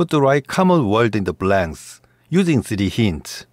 Put the right common word in the blanks using city hints.